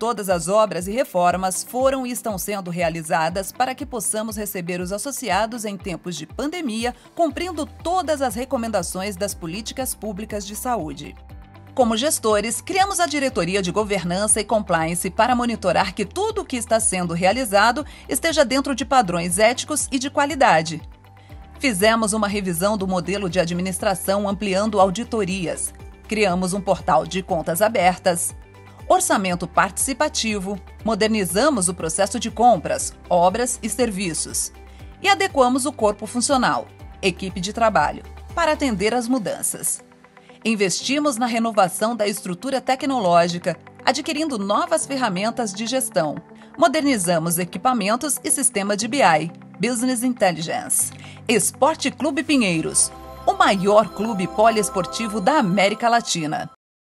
todas as obras e reformas foram e estão sendo realizadas para que possamos receber os associados em tempos de pandemia, cumprindo todas as recomendações das políticas públicas de saúde. Como gestores, criamos a Diretoria de Governança e Compliance para monitorar que tudo o que está sendo realizado esteja dentro de padrões éticos e de qualidade. Fizemos uma revisão do modelo de administração ampliando auditorias. Criamos um portal de contas abertas, orçamento participativo, modernizamos o processo de compras, obras e serviços e adequamos o corpo funcional, equipe de trabalho, para atender às mudanças. Investimos na renovação da estrutura tecnológica, adquirindo novas ferramentas de gestão. Modernizamos equipamentos e sistema de BI, Business Intelligence. Esporte Clube Pinheiros, o maior clube poliesportivo da América Latina.